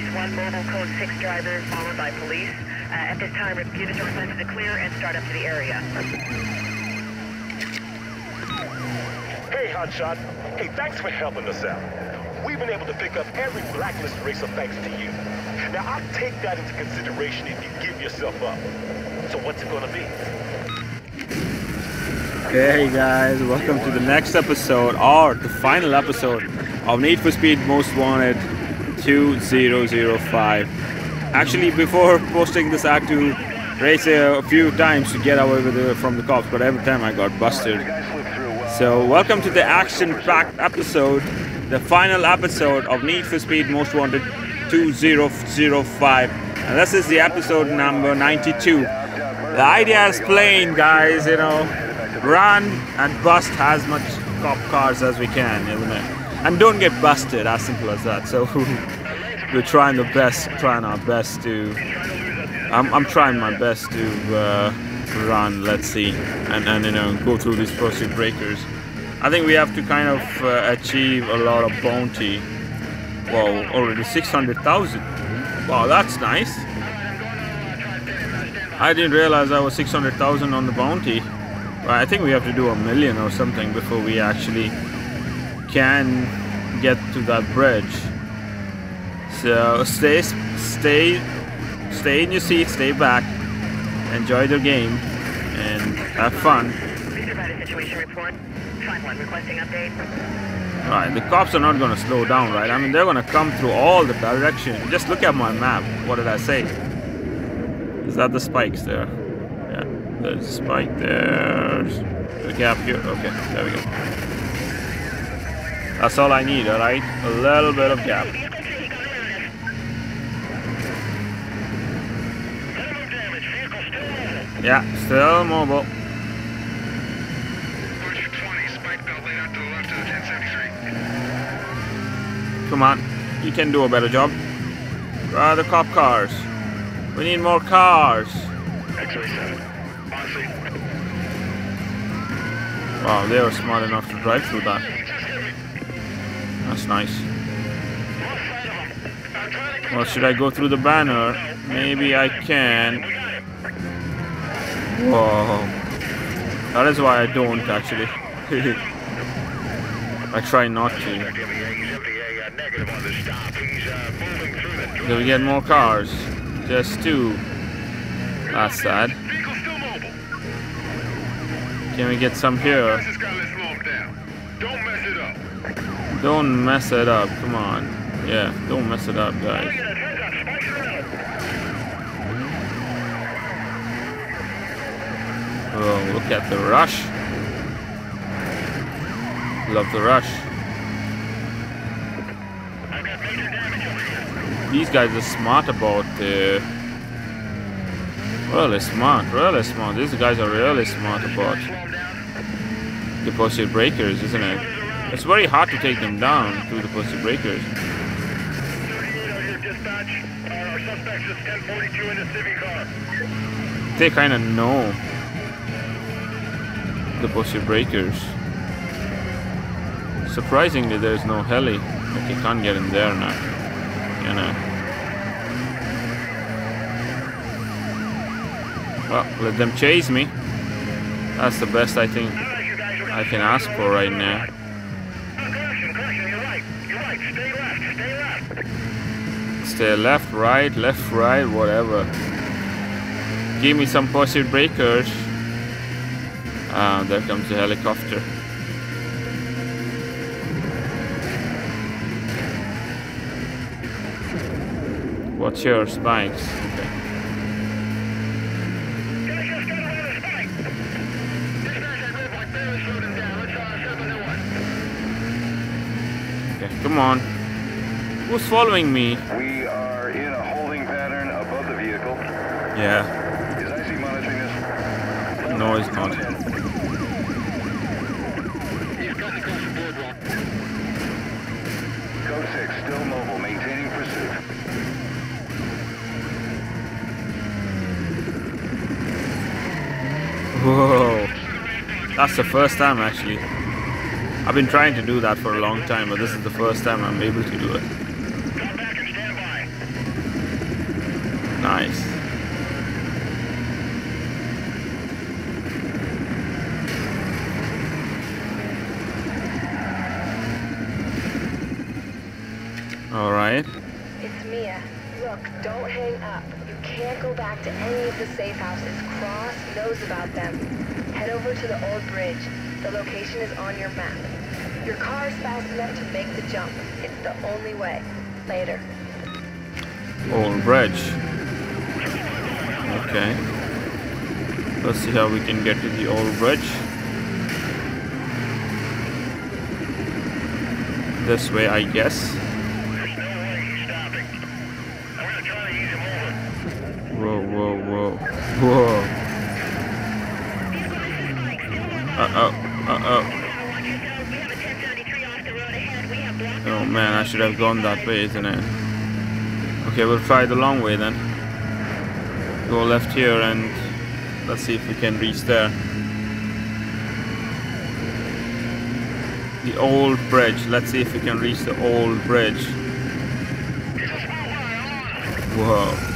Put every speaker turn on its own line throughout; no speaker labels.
Police 1 mobile code 6 driver followed by police. Uh, at this time, review the door to clear and start up to the area.
Hey, Hotshot. Hey, thanks for helping us out. We've been able to pick up every blacklist racer thanks to you. Now, I'll take that into consideration if you give yourself up. So what's it gonna be?
Hey guys, welcome to the next episode or the final episode of Need for Speed Most Wanted 2005. Actually, before posting this, I had to race a few times to get away it from the cops, but every time I got busted. So, welcome to the action-packed episode, the final episode of Need for Speed Most Wanted 2005, and this is the episode number 92. The idea is plain, guys. You know, run and bust as much cop cars as we can, isn't it? And don't get busted, as simple as that. So we're trying the best, trying our best to. I'm, I'm trying my best to uh, run. Let's see, and and you know go through these pursuit breakers. I think we have to kind of uh, achieve a lot of bounty. Wow, already 600,000. Wow, that's nice. I didn't realize I was 600,000 on the bounty. Well, I think we have to do a million or something before we actually can get to that bridge. So stay, stay, stay in your seat, stay back, enjoy the game, and have fun.
Please provide a situation report. Time 1 requesting update.
Right, the cops are not gonna slow down, right? I mean, they're gonna come through all the direction. Just look at my map. What did I say? Is that the spikes there? Yeah, there's a spike there. The gap here. Okay, there we go. That's all I need, alright? A little bit of gap. Yeah, still mobile. Come on, you can do a better job. Are the cop cars? We need more cars. Wow, they were smart enough to drive through that. That's nice. Well, should I go through the banner? Maybe I can. Whoa. That is why I don't actually. I try not to. Do we get more cars? Just two. That's sad. Can we get some here? Don't mess it up. Don't mess it up. Come on. Yeah, don't mess it up, guys. Oh, look at the rush. Love the rush. These guys are smart about the... Really smart, really smart. These guys are really smart about the pursuit breakers, isn't it? It's very hard to take them down through the pursuit breakers. They kind of know the pursuit breakers. Surprisingly, there's no heli. Okay, can't get in there now. You know. Well, let them chase me. That's the best I think I can ask for right now. Stay left, right, left, right, whatever. Give me some pursuit breakers. Ah, there comes the helicopter. What's your spikes? Okay. Okay, come on. Who's following me?
We are in a holding pattern above the vehicle.
Yeah.
Is IC monitoring this?
No, it's not. Whoa. That's the first time actually. I've been trying to do that for a long time, but this is the first time I'm able to do it. Nice. All right.
It's Mia. Look, don't hang up. Can't go back to any of the safe houses. Cross knows about them. Head over to the old bridge. The location is on your map. Your car is fast enough to make the jump. It's the only way. Later.
Old bridge. Okay. Let's see how we can get to the old bridge. This way, I guess. Whoa, whoa, whoa. Uh-oh. Uh-oh. Oh man, I should have gone that way, isn't it? Okay, we'll try the long way then. Go left here and let's see if we can reach there. The old bridge. Let's see if we can reach the old bridge. Whoa.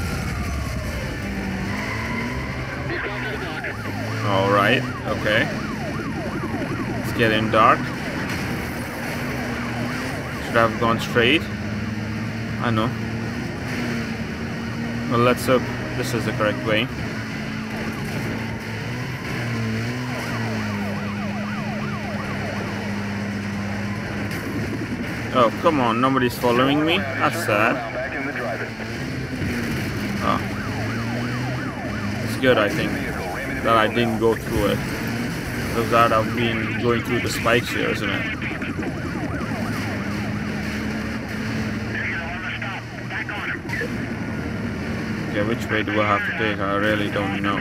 Alright, okay. It's getting dark. Should I have gone straight? I know. Well, let's hope this is the correct way. Oh, come on, nobody's following me? That's sad.
Back in the driver's
Oh. It's good, I think, that I didn't go through it. Because that I've been going through the spikes here, isn't it? Okay, which way do I have to take? I really don't know.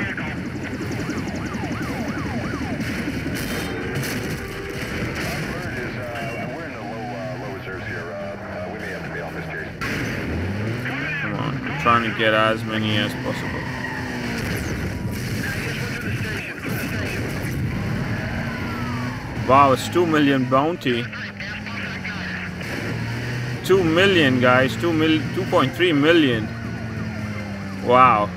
Come on, I'm trying to get as many as possible. Wow, it's 2 million bounty. 2 million, guys. 2 mil 2.3 million. Wow.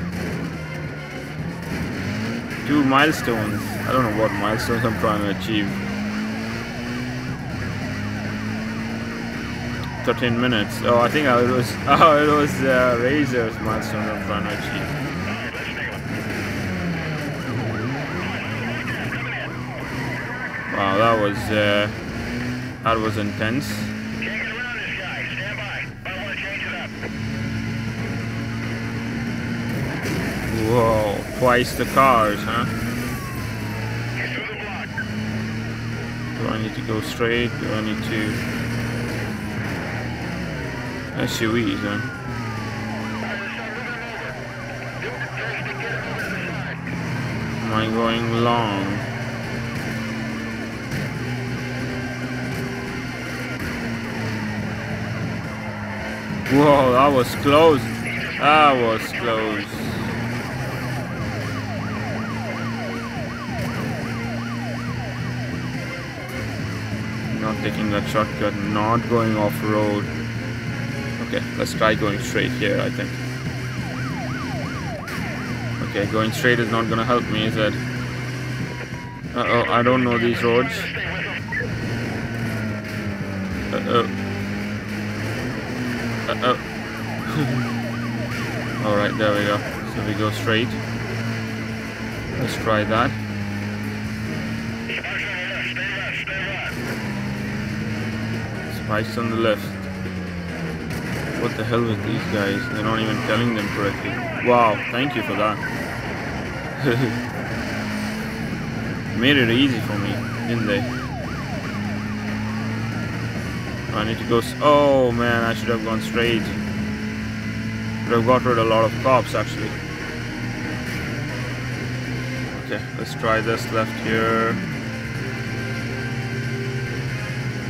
Two milestones. I don't know what milestones I'm trying to achieve. 13 minutes. Oh, I think I was. Oh, it was uh, Razor's milestone I'm trying to achieve. Wow, that was uh, that was intense. Whoa, twice the cars, huh? Do I need to go straight? Do I need to SUVs, huh? Am I going long? Whoa, that was close. That was close. Not taking that shortcut, not going off road. Okay, let's try going straight here, I think. Okay, going straight is not gonna help me, is it? Uh oh, I don't know these roads. Uh oh. Alright, there we go. So we go straight. Let's try that. Spikes on the left. What the hell with these guys? They're not even telling them correctly. Wow, thank you for that. Made it easy for me, didn't they? I need to go. Oh man, I should have gone straight. Would have got rid of a lot of cops actually. Okay, let's try this left here.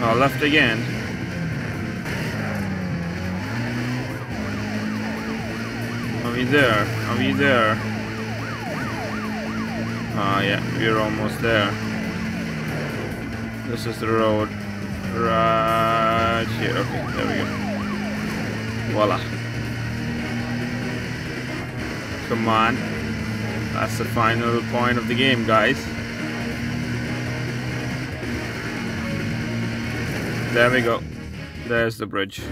Oh, left again. Are we there? Are we there? Ah, yeah, we're almost there. This is the road. Right here. Okay, there we go. Voila. Come on. That's the final point of the game, guys. There we go. There's the bridge.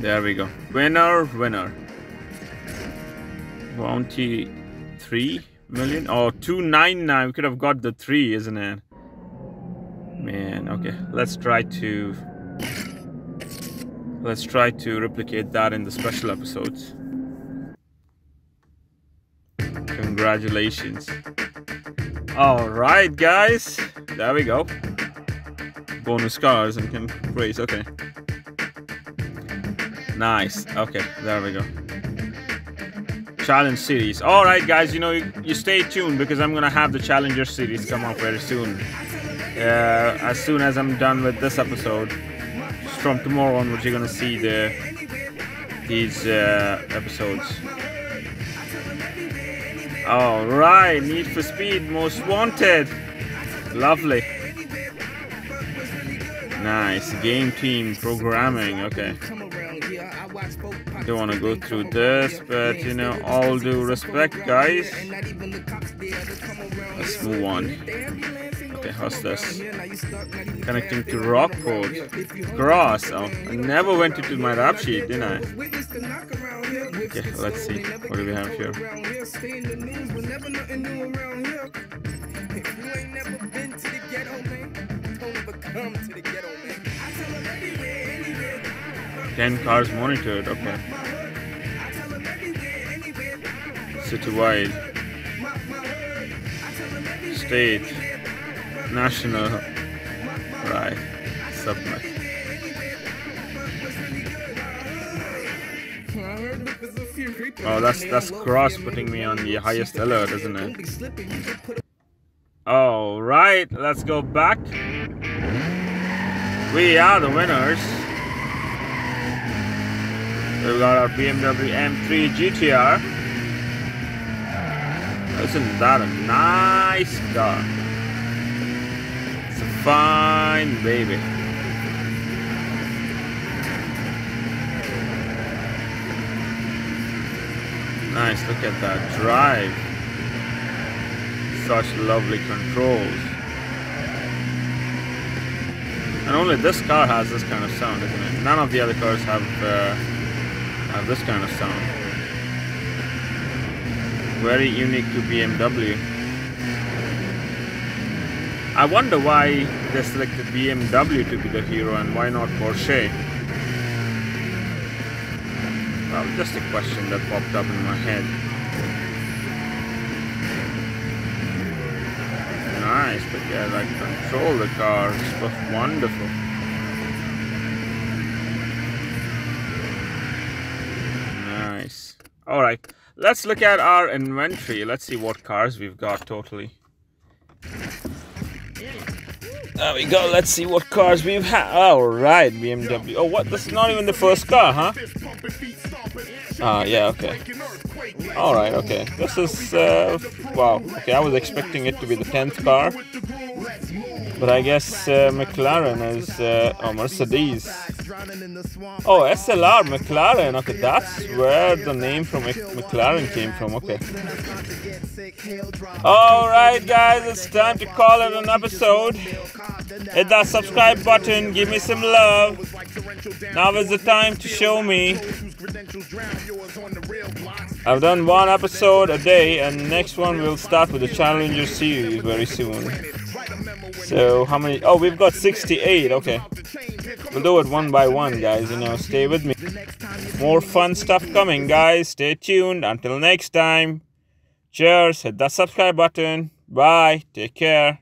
There we go. Winner, winner. Bounty 3 million? Oh, 299. We could have got the 3, isn't it? Man, okay. Let's try to... Let's try to replicate that in the special episodes. Congratulations. Alright, guys. There we go. Bonus cars and can race. Okay. Nice. Okay, there we go. Challenge series. Alright, guys, you know, you, you, stay tuned because I'm to have the Challenger series come up very soon. Uh, as soon as I'm done with this episode. From tomorrow onwards, you're to see the these uh, episodes. All right, Need for Speed Most Wanted. Lovely. Nice. Game team programming. Okay. Don't want to go through this, but you know, all due respect, guys. Let's move on. Okay, this? Connecting to Rockport. Cross. Oh, I never went into my rap sheet, didn't I? Okay, let's see. What do we have here? Ten cars monitored, okay. Citywide. State. National. Right. Subnet. Oh, that's that's cross putting me on the highest alert, isn't it? All right, let's go back. We are the winners. We've got our BMW M3 GTR. Isn't that a nice car? It's a fine baby. Nice, look at that drive. Such lovely controls. And only this car has this kind of sound, isn't it? None of the other cars have uh, have this kind of sound. Very unique to BMW. I wonder why they selected BMW to be the hero and why not Porsche? Well, just a question that popped up in my head. Nice, but yeah, like control the car, it's wonderful. Nice. Alright, let's look at our inventory. Let's see what cars we've got totally. There we go. Let's see what cars we've had. All right, BMW. Oh, what? This is not even the first car, huh? Ah, uh, yeah, okay. All right, okay. This is, uh, wow. Okay, I was expecting it to be the 10th car. But I guess uh, McLaren is, uh, oh, Mercedes. Oh, SLR, McLaren. Okay, that's where the name from McLaren came from. Okay. All right, guys, it's time to call it an episode. Hit that subscribe button. Give me some love. Now is the time to show me. I've done one episode a day, and next one we'll start with the Challenger series very soon. So how many? Oh, we've got 68. Okay. We'll do it one by one, guys. You know, stay with me. More fun stuff coming, guys. Stay tuned. Until next time. Cheers. Hit that subscribe button. Bye. Take care.